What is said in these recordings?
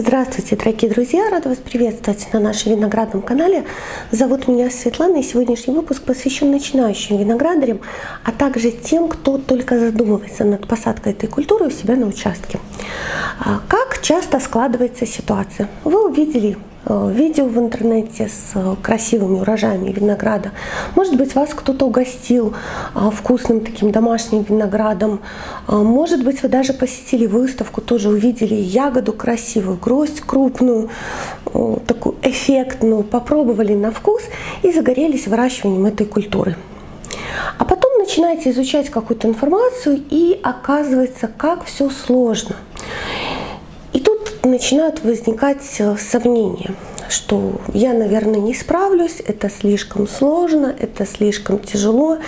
Здравствуйте, дорогие друзья! Рада вас приветствовать на нашем виноградном канале. Зовут меня Светлана, и сегодняшний выпуск посвящен начинающим виноградарям, а также тем, кто только задумывается над посадкой этой культуры у себя на участке. А как часто складывается ситуация? Вы увидели видео в интернете с э, красивыми урожаями винограда. Может быть, вас кто-то угостил э, вкусным таким домашним виноградом. Может быть, вы даже посетили выставку, тоже увидели ягоду красивую, гроздь крупную, такую эффектную, попробовали на вкус и загорелись выращиванием этой культуры. А потом начинаете изучать какую-то информацию и оказывается, как все сложно – начинают возникать э, сомнения что я, наверное, не справлюсь, это слишком сложно, это слишком тяжело,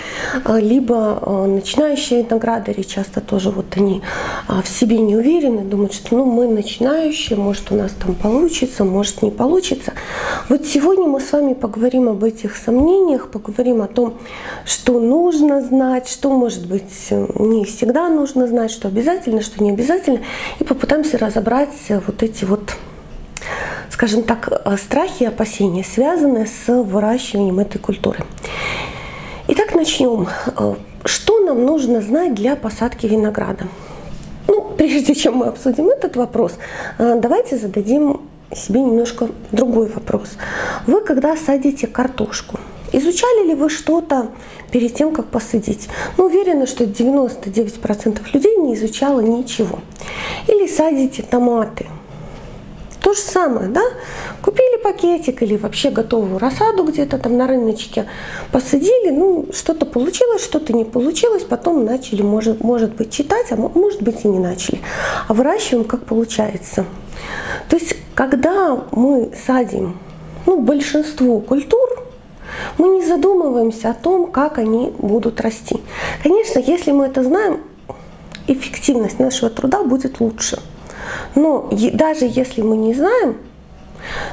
а, либо а, начинающие виноградари часто тоже вот они а, в себе не уверены, думают, что ну мы начинающие, может у нас там получится, может не получится. Вот сегодня мы с вами поговорим об этих сомнениях, поговорим о том, что нужно знать, что может быть не всегда нужно знать, что обязательно, что не обязательно, и попытаемся разобрать вот эти вот скажем так, э, страхи и опасения, связанные с выращиванием этой культуры. Итак, начнем. Э, что нам нужно знать для посадки винограда? Ну, прежде чем мы обсудим этот вопрос, э, давайте зададим себе немножко другой вопрос. Вы когда садите картошку, изучали ли вы что-то перед тем, как посадить? Ну, уверена, что 99% людей не изучало ничего. Или садите томаты – то же самое, да? Купили пакетик или вообще готовую рассаду где-то там на рыночке, посадили, ну, что-то получилось, что-то не получилось, потом начали, может, может быть, читать, а может быть и не начали. А выращиваем, как получается. То есть, когда мы садим ну, большинство культур, мы не задумываемся о том, как они будут расти. Конечно, если мы это знаем, эффективность нашего труда будет лучше. Но даже если мы не знаем,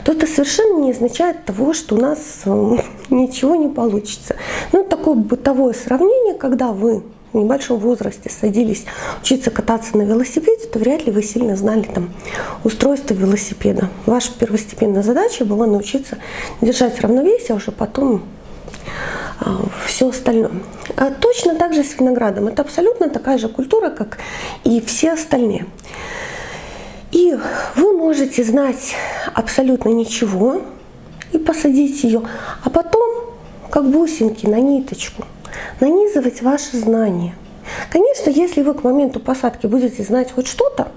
то это совершенно не означает того, что у нас э, ничего не получится. Ну, такое бытовое сравнение, когда вы в небольшом возрасте садились учиться кататься на велосипеде, то вряд ли вы сильно знали там устройство велосипеда. Ваша первостепенная задача была научиться держать равновесие, а уже потом а, все остальное. А точно так же с виноградом. Это абсолютно такая же культура, как и все остальные. И вы можете знать абсолютно ничего и посадить ее, а потом, как бусинки на ниточку, нанизывать ваши знания. Конечно, если вы к моменту посадки будете знать хоть что-то,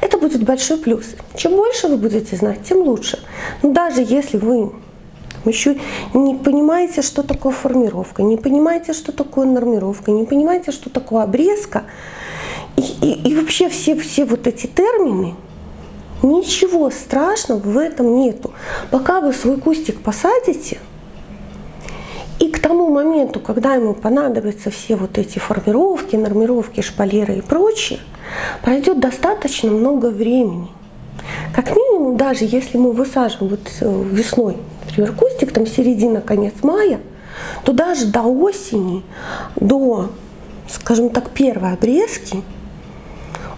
это будет большой плюс. Чем больше вы будете знать, тем лучше. Но даже если вы еще не понимаете, что такое формировка, не понимаете, что такое нормировка, не понимаете, что такое обрезка, и, и, вообще все, все вот эти термины, ничего страшного в этом нету. Пока вы свой кустик посадите, и к тому моменту, когда ему понадобятся все вот эти формировки, нормировки, шпалеры и прочее, пройдет достаточно много времени. Как минимум, даже если мы высаживаем вот э, весной, например, кустик, там середина, конец мая, то даже до осени, до, скажем так, первой обрезки –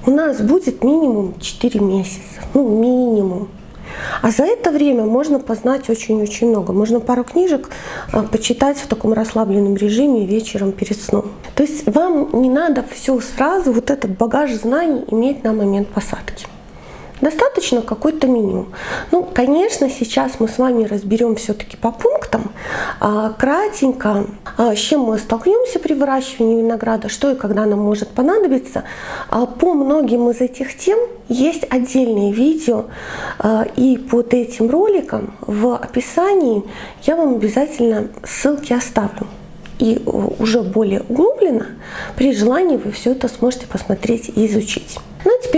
у нас будет минимум 4 месяца, ну минимум. А за это время можно познать очень-очень много. Можно пару книжек а, почитать в таком расслабленном режиме вечером перед сном. То есть вам не надо все сразу, вот этот багаж знаний иметь на момент посадки. Достаточно какой-то минимум. Ну, конечно, сейчас мы с вами разберем все-таки по пунктам, а, кратенько, а, с чем мы столкнемся при выращивании винограда, что и когда нам может понадобиться. А, по многим из этих тем есть отдельные видео, и под этим роликом в описании я вам обязательно ссылки оставлю и уже более углубленно, при желании вы все это сможете посмотреть и изучить.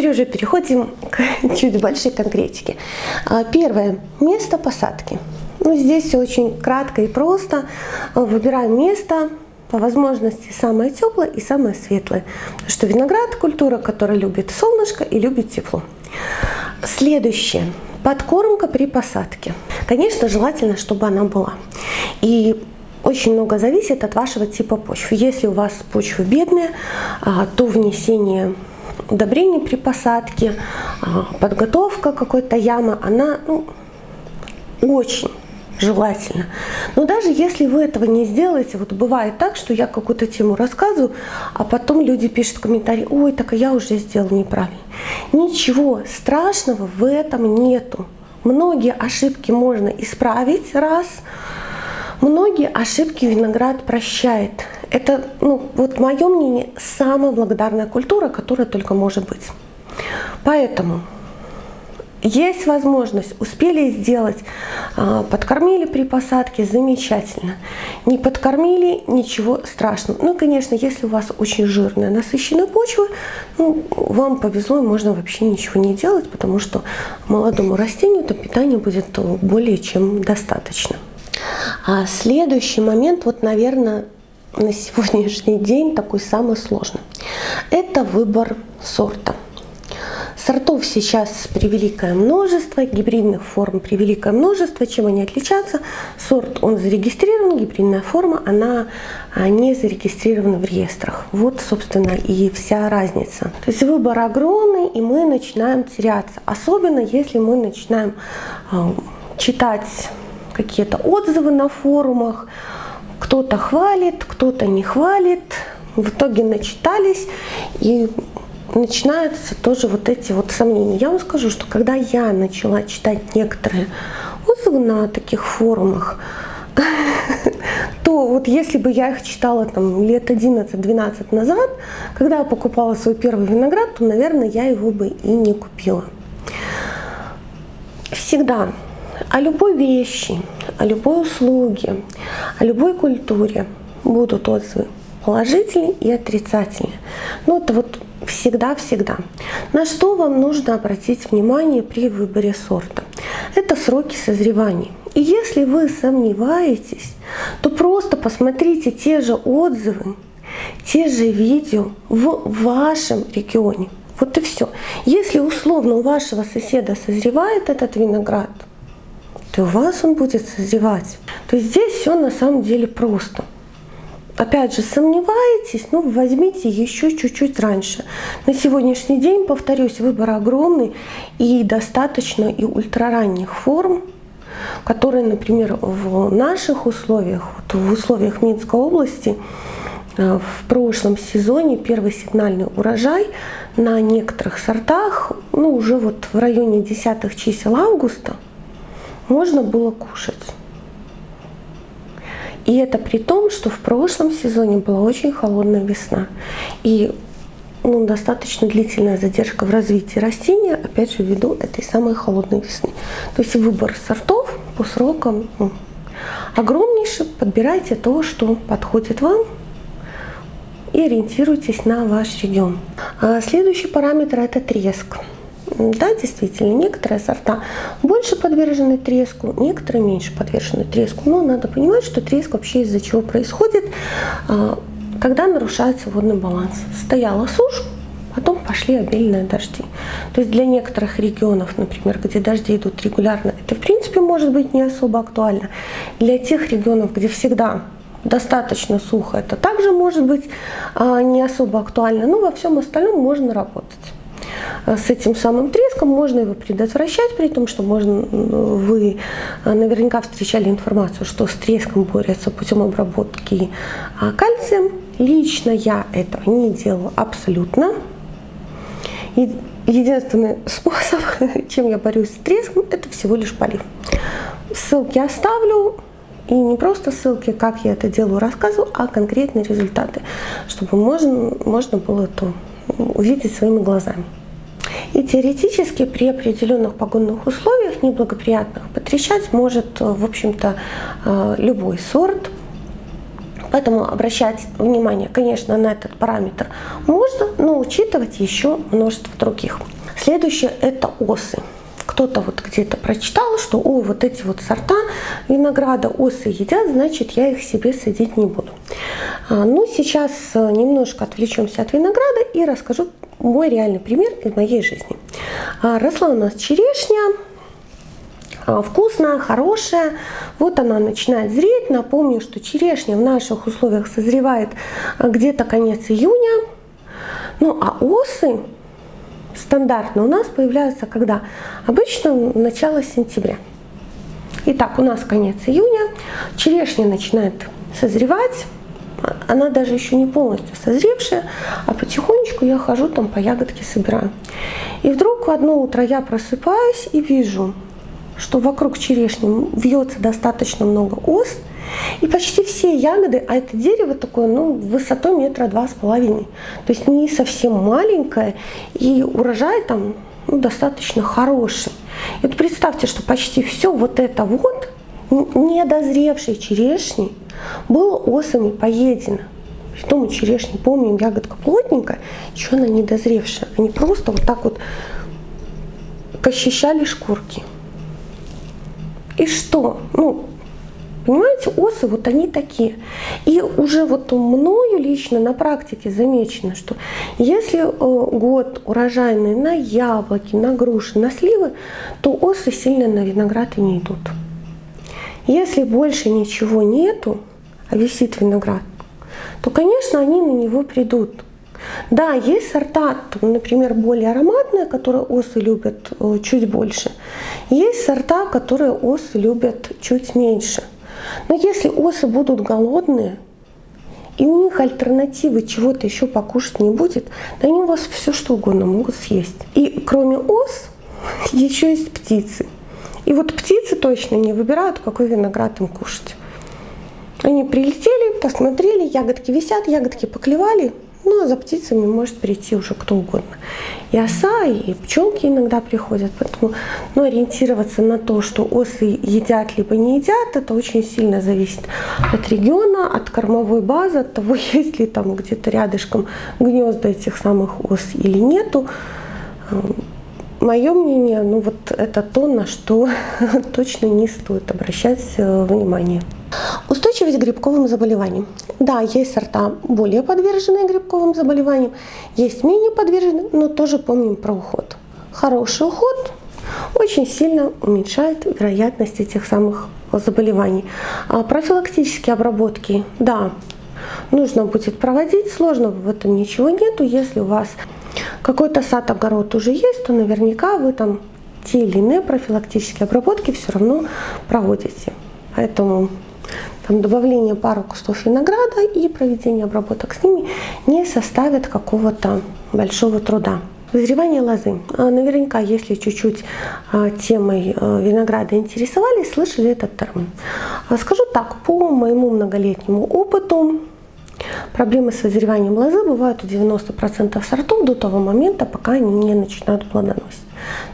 Теперь уже переходим к чуть большей конкретике. А, первое. Место посадки. Ну, здесь все очень кратко и просто. Выбираем место, по возможности самое теплое и самое светлое. Что виноград – культура, которая любит солнышко и любит тепло. Следующее. Подкормка при посадке. Конечно, желательно, чтобы она была. И очень много зависит от вашего типа почвы. Если у вас почва бедная, то внесение удобрение при посадке, а, подготовка какой-то ямы, она ну, очень желательно. Но даже если вы этого не сделаете, вот бывает так, что я какую-то тему рассказываю, а потом люди пишут комментарии, ой, так я уже сделал неправильно. Ничего страшного в этом нету. Многие ошибки можно исправить раз, многие ошибки виноград прощает. Это, ну, вот мое мнение, самая благодарная культура, которая только может быть. Поэтому есть возможность, успели сделать, а, подкормили при посадке, замечательно. Не подкормили, ничего страшного. Ну, конечно, если у вас очень жирная, насыщенная почва, ну, вам повезло, можно вообще ничего не делать, потому что молодому растению это питание будет более чем достаточно. А следующий момент, вот, наверное, на сегодняшний день такой самый сложный. Это выбор сорта. Сортов сейчас превеликое множество, гибридных форм превеликое множество. Чем они отличаются? Сорт, он зарегистрирован, гибридная форма, она а, не зарегистрирована в реестрах. Вот, собственно, и вся разница. То есть выбор огромный, и мы начинаем теряться. Особенно, если мы начинаем а, читать какие-то отзывы на форумах, кто-то хвалит, кто-то не хвалит. В итоге начитались и начинаются тоже вот эти вот сомнения. Я вам скажу, что когда я начала читать некоторые отзывы на таких форумах, то вот если бы я их читала там лет 11-12 назад, когда я покупала свой первый виноград, то, наверное, я его бы и не купила. Всегда о любой вещи, о любой услуге, о любой культуре будут отзывы положительные и отрицательные. Ну, это вот всегда-всегда. На что вам нужно обратить внимание при выборе сорта? Это сроки созревания. И если вы сомневаетесь, то просто посмотрите те же отзывы, те же видео в вашем регионе. Вот и все. Если условно у вашего соседа созревает этот виноград, у вас он будет созревать. То есть здесь все на самом деле просто опять же, сомневаетесь, ну, возьмите еще чуть-чуть раньше. На сегодняшний день, повторюсь, выбор огромный и достаточно и ультраранних форм, которые, например, в наших условиях, вот в условиях Минской области, э, в прошлом сезоне первый сигнальный урожай на некоторых сортах, ну, уже вот в районе десятых чисел августа, можно было кушать. И это при том, что в прошлом сезоне была очень холодная весна. И ну, достаточно длительная задержка в развитии растения, опять же, ввиду этой самой холодной весны. То есть выбор сортов по срокам ну, огромнейший. Подбирайте то, что подходит вам и ориентируйтесь на ваш регион. А следующий параметр – это треск. Да, действительно, некоторые сорта больше подвержены треску, некоторые меньше подвержены треску. Но надо понимать, что треск вообще из-за чего происходит, а, когда нарушается водный баланс. Стояла сушь, потом пошли обильные дожди. То есть для некоторых регионов, например, где дожди идут регулярно, это в принципе может быть не особо актуально. Для тех регионов, где всегда достаточно сухо, это также может быть а, не особо актуально, но во всем остальном можно работать. Э, с этим самым треском, можно его предотвращать, при том, что можно, вы э, наверняка встречали информацию, что с треском борются путем обработки а, кальцием. Лично я этого не делаю абсолютно. Единственный способ, чем я борюсь с треском, это всего лишь полив. Ссылки оставлю, и не просто ссылки, как я это делаю, рассказываю, а конкретные результаты, чтобы можно, можно было это увидеть своими глазами. И теоретически при определенных погодных условиях неблагоприятных потрещать может, в общем-то, э, любой сорт. Поэтому обращать внимание, конечно, на этот параметр можно, но учитывать еще множество других. Следующее – это осы кто-то вот где-то прочитал, что о, вот эти вот сорта винограда осы едят, значит я их себе садить не буду. А, ну, сейчас э, немножко отвлечемся от винограда и расскажу мой реальный пример из моей жизни. А, росла у нас черешня, а, вкусная, хорошая. Вот она начинает зреть. Напомню, что черешня в наших условиях созревает где-то конец июня. Ну а осы стандартно у нас появляются когда? Обычно начало сентября. Итак, у нас конец июня, черешня начинает созревать, она даже еще не полностью созревшая, а потихонечку я хожу там по ягодке собираю. И вдруг в одно утро я просыпаюсь и вижу, что вокруг черешни вьется достаточно много ос, и почти все ягоды, а это дерево такое, ну, высотой метра два с половиной. То есть не совсем маленькое, и урожай там ну, достаточно хороший. И вот представьте, что почти все вот это вот, недозревшие черешни, было осами поедено. Притом черешни, помним, ягодка плотненькая, еще она недозревшая. Они просто вот так вот пощищали шкурки. И что? Ну, Понимаете, осы вот они такие. И уже вот мною лично на практике замечено, что если э, год урожайный на яблоки, на груши, на сливы, то осы сильно на виноград и не идут. Если больше ничего нету, а висит виноград, то, конечно, они на него придут. Да, есть сорта, например, более ароматные, которые осы любят э, чуть больше. Есть сорта, которые осы любят чуть меньше. Но если осы будут голодные, и у них альтернативы чего-то еще покушать не будет, то они у вас все что угодно могут съесть. И кроме ос еще есть птицы. И вот птицы точно не выбирают, какой виноград им кушать. Они прилетели, посмотрели, ягодки висят, ягодки поклевали, ну, а за птицами может прийти уже кто угодно. И оса, и пчелки иногда приходят. Поэтому ну, ориентироваться на то, что осы едят либо не едят, это очень сильно зависит от региона, от кормовой базы, от того, есть ли там где-то рядышком гнезда этих самых ос или нету. Мое мнение, ну вот это то, на что точно не стоит обращать э, внимание. Устойчивость к грибковым заболеваниям. Да, есть сорта более подверженные грибковым заболеваниям, есть менее подверженные, но тоже помним про уход. Хороший уход очень сильно уменьшает вероятность этих самых заболеваний. А профилактические обработки, да, нужно будет проводить, сложного в этом ничего нету. Если у вас какой-то сад, огород уже есть, то наверняка вы там те или иные профилактические обработки все равно проводите. Поэтому там, добавление пару кустов винограда и проведение обработок с ними не составит какого-то большого труда. Вызревание лозы. А, наверняка, если чуть-чуть а, темой а, винограда интересовались, слышали этот термин. Скажу так, по моему многолетнему опыту, Проблемы с вызреванием лозы бывают у 90% сортов до того момента, пока они не начинают плодоносить.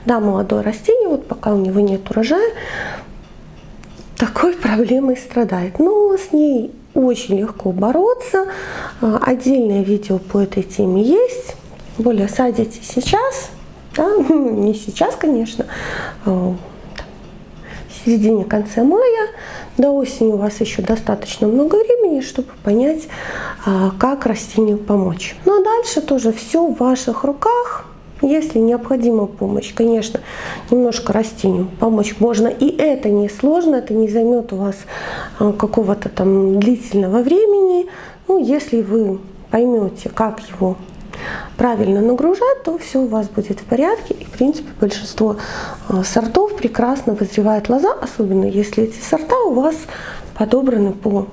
Да, молодое растение, вот пока у него нет урожая, такой проблемой страдает. Но с ней очень легко бороться. А, отдельное видео по этой теме есть. Более садите сейчас, да? не сейчас, конечно, а, в середине конце мая. До осени у вас еще достаточно много времени, чтобы понять, а, как растению помочь. Ну а дальше тоже все в ваших руках. Если необходима помощь, конечно, немножко растению помочь можно. И это не сложно, это не займет у вас а, какого-то там длительного времени. Ну, если вы поймете, как его правильно нагружать, то все у вас будет в порядке. И, в принципе, большинство а, сортов прекрасно вызревает лоза, особенно если эти сорта у вас подобраны по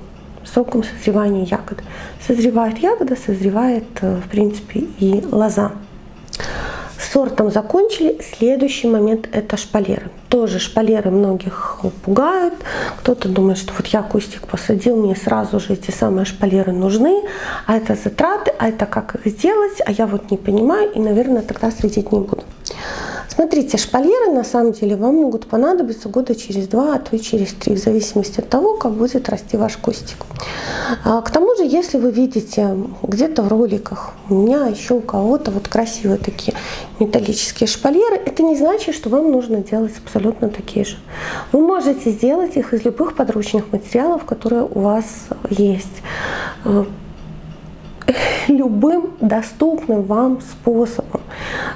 срокам созревания ягод. Созревает ягода, созревает, э, в принципе, и лоза сортом закончили. Следующий момент это шпалеры. Тоже шпалеры многих пугают. Кто-то думает, что вот я кустик посадил, мне сразу же эти самые шпалеры нужны, а это затраты, а это как их сделать, а я вот не понимаю и, наверное, тогда следить не буду. Смотрите, шпалеры на самом деле вам могут понадобиться года через два, а то и через три, в зависимости от того, как будет расти ваш кустик. А, к тому же, если вы видите где-то в роликах, у меня еще у кого-то вот красивые такие металлические шпалеры, это не значит, что вам нужно делать абсолютно такие же. Вы можете сделать их из любых подручных материалов, которые у вас есть любым доступным вам способом.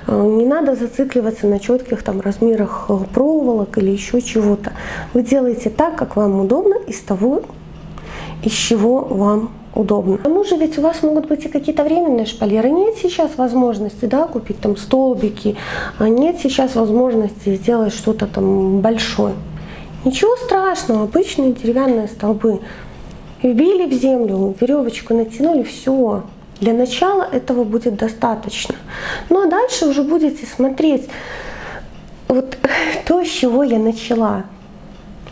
Э, не надо зацикливаться на четких там размерах э, проволок или еще чего-то. Вы делаете так, как вам удобно, из того, из чего вам удобно. К тому же ведь у вас могут быть и какие-то временные шпалеры. Нет сейчас возможности да, купить там столбики, а нет сейчас возможности сделать что-то там большое. Ничего страшного, обычные деревянные столбы. Вбили в землю, веревочку натянули, все. Для начала этого будет достаточно. Ну а дальше уже будете смотреть, вот то, с чего я начала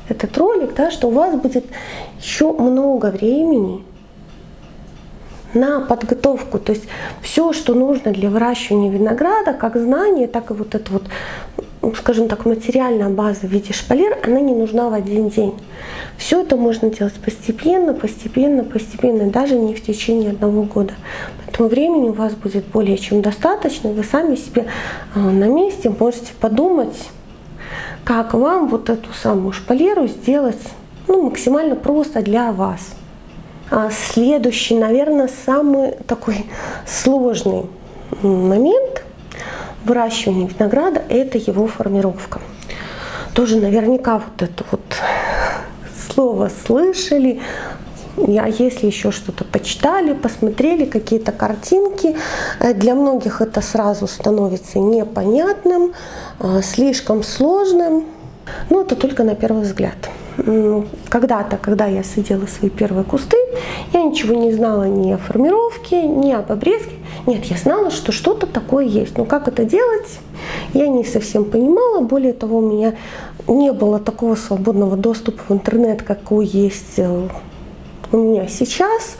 этот ролик, да, что у вас будет еще много времени на подготовку. То есть все, что нужно для выращивания винограда, как знание, так и вот это вот, ну, скажем так, материальная база в виде шпалер, она не нужна в один день. Все это можно делать постепенно, постепенно, постепенно, даже не в течение одного года. Поэтому времени у вас будет более чем достаточно. Вы сами себе а, на месте можете подумать, как вам вот эту самую шпалеру сделать ну, максимально просто для вас. А следующий, наверное, самый такой сложный момент выращивания винограда – это его формировка. Тоже наверняка вот это вот слово слышали, а если еще что-то почитали, посмотрели, какие-то картинки, э, для многих это сразу становится непонятным, э, слишком сложным. Но это только на первый взгляд. Когда-то, когда я садила свои первые кусты, я ничего не знала ни о формировке, ни об обрезке. Нет, я знала, что что-то такое есть. Но как это делать, я не совсем понимала. Более того, у меня не было такого свободного доступа в интернет, какой есть э, у меня сейчас.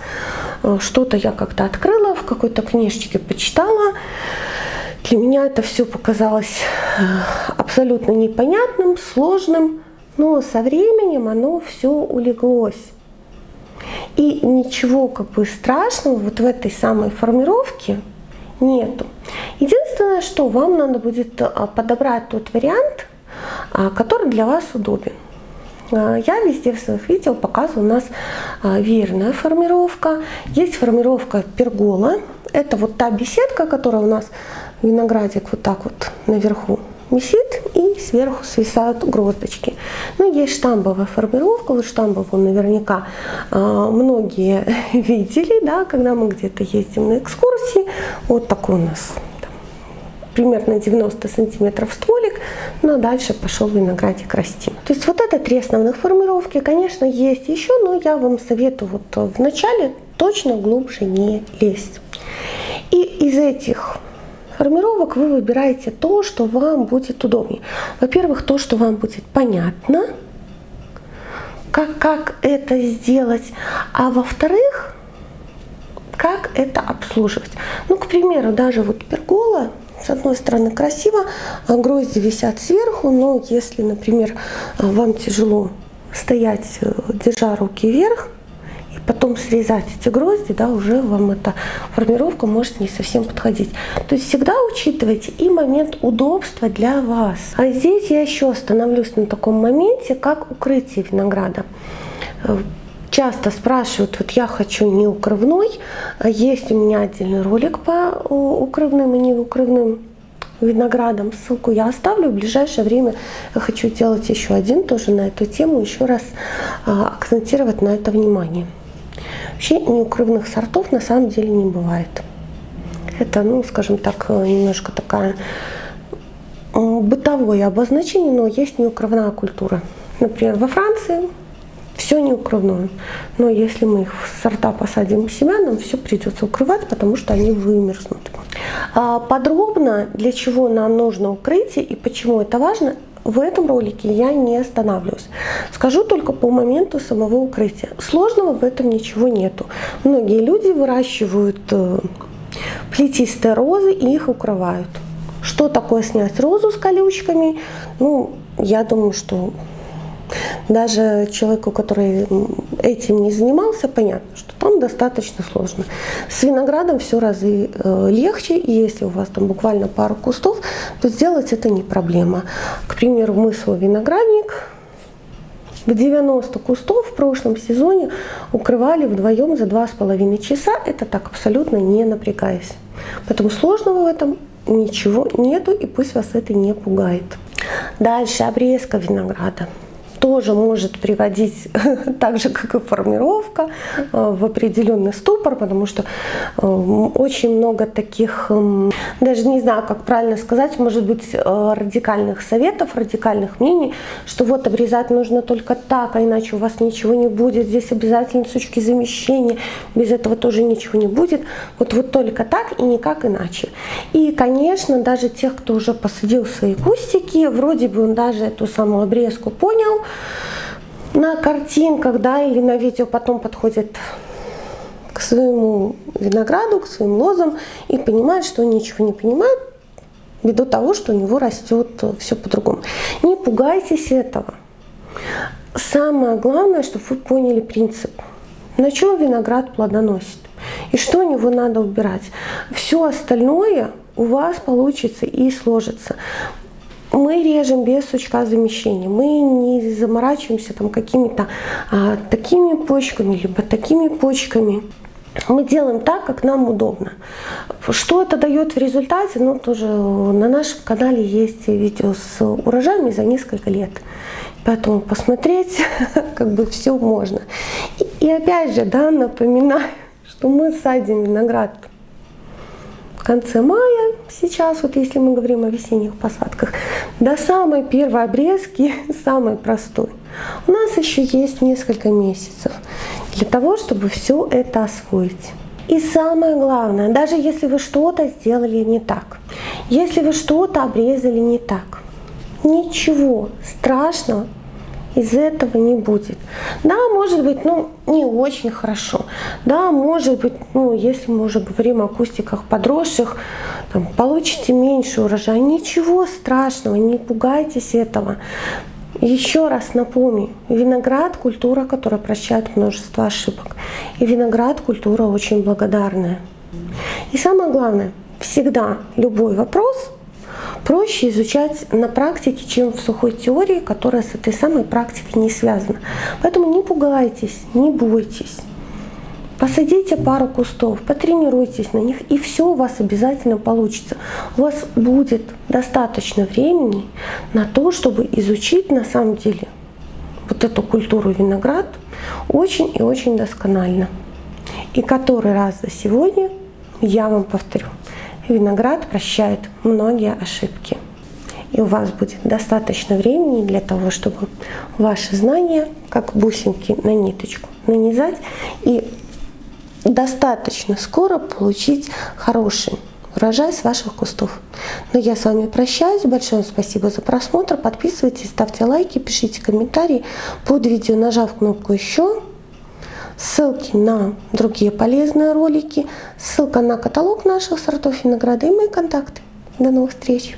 Э, что-то я как-то открыла, в какой-то книжечке почитала. Для меня это все показалось э, абсолютно непонятным, сложным. Но со временем оно все улеглось. И ничего как бы страшного вот в этой самой формировке нету. Единственное, что вам надо будет а, подобрать тот вариант, а, который для вас удобен. А, я везде в своих видео показываю у нас веерная формировка. Есть формировка пергола. Это вот та беседка, которая у нас виноградик вот так вот наверху висит сверху свисают гроздочки. Ну, есть штамбовая формировка, вот штамбовую наверняка э, многие видели, да, когда мы где-то ездим на экскурсии. Вот такой у нас там, примерно 90 сантиметров стволик, но дальше пошел виноградик расти. То есть вот это три основных формировки. Конечно, есть еще, но я вам советую вот в начале точно глубже не лезть. И из этих формировок вы выбираете то, что вам будет удобнее. Во-первых, то, что вам будет понятно, как, как это сделать, а во-вторых, как это обслуживать. Ну, к примеру, даже вот пергола, с одной стороны красиво, а грозди висят сверху, но если, например, вам тяжело стоять, э, держа руки вверх, потом срезать эти грозди, да, уже вам эта формировка может не совсем подходить. То есть всегда учитывайте и момент удобства для вас. А здесь я еще остановлюсь на таком моменте, как укрытие винограда э, часто спрашивают, вот я хочу не укрывной, есть у меня отдельный ролик по укрывным и неукрывным виноградом. Ссылку я оставлю. В ближайшее время я хочу делать еще один тоже на эту тему, еще раз а, акцентировать на это внимание. Вообще неукрывных сортов на самом деле не бывает. Это, ну, скажем так, немножко такая бытовое обозначение, но есть неукрывная культура. Например, во Франции все неукрывное. Но если мы их в сорта посадим у себя, нам все придется укрывать, потому что они вымерзнут. А подробно, для чего нам нужно укрытие и почему это важно, в этом ролике я не останавливаюсь. Скажу только по моменту самого укрытия. Сложного в этом ничего нету. Многие люди выращивают э, плетистые розы и их укрывают. Что такое снять розу с колючками? Ну, я думаю, что даже человеку, который этим не занимался, понятно, что там достаточно сложно. С виноградом все разы э, легче, и если у вас там буквально пару кустов, то сделать это не проблема. К примеру, мы свой виноградник в 90 кустов в прошлом сезоне укрывали вдвоем за 2,5 часа. Это так абсолютно не напрягаясь. Поэтому сложного в этом ничего нету, и пусть вас это не пугает. Дальше обрезка винограда. Тоже может приводить, так же как и формировка, э, в определенный ступор, потому что э, очень много таких, эм, даже не знаю, как правильно сказать, может быть, э, радикальных советов, радикальных мнений, что вот обрезать нужно только так, а иначе у вас ничего не будет, здесь обязательно сучки замещения, без этого тоже ничего не будет. Вот, вот только так и никак иначе. И, конечно, даже тех, кто уже посадил свои кустики, вроде бы он даже эту самую обрезку понял, на картинках, да, или на видео потом подходит к своему винограду, к своим лозам и понимает, что он ничего не понимает, ввиду того, что у него растет все по-другому. Не пугайтесь этого. Самое главное, чтобы вы поняли принцип. На чем виноград плодоносит и что у него надо убирать. Все остальное у вас получится и сложится мы режем без сучка замещения. Мы не заморачиваемся там какими-то а, такими почками, либо такими почками. Мы делаем так, как нам удобно. Что это дает в результате? Ну, тоже на нашем канале есть видео с урожаями за несколько лет. Поэтому посмотреть как бы все можно. И, и опять же, да, напоминаю, что мы садим виноград конце мая, сейчас, вот если мы говорим о весенних посадках, до самой первой обрезки, самой простой, у нас еще есть несколько месяцев для того, чтобы все это освоить. И самое главное, даже если вы что-то сделали не так, если вы что-то обрезали не так, ничего страшного из этого не будет. Да, может быть, ну, не очень хорошо. Да, может быть, ну, если мы уже говорим о кустиках подросших, там, получите меньше урожая. Ничего страшного, не пугайтесь этого. Еще раз напомню, виноград – культура, которая прощает множество ошибок. И виноград – культура очень благодарная. И самое главное, всегда любой вопрос – проще изучать на практике, чем в сухой теории, которая с этой самой практикой не связана. Поэтому не пугайтесь, не бойтесь. Посадите пару кустов, потренируйтесь на них, и все у вас обязательно получится. У вас будет достаточно времени на то, чтобы изучить на самом деле вот эту культуру виноград очень и очень досконально. И который раз за сегодня я вам повторю. Виноград прощает многие ошибки. И у вас будет достаточно времени для того, чтобы ваши знания, как бусинки на ниточку, нанизать и достаточно скоро получить хороший урожай с ваших кустов. Но я с вами прощаюсь. Большое спасибо за просмотр. Подписывайтесь, ставьте лайки, пишите комментарии под видео, нажав кнопку «Еще». Ссылки на другие полезные ролики, ссылка на каталог наших сортов винограда и мои контакты. До новых встреч!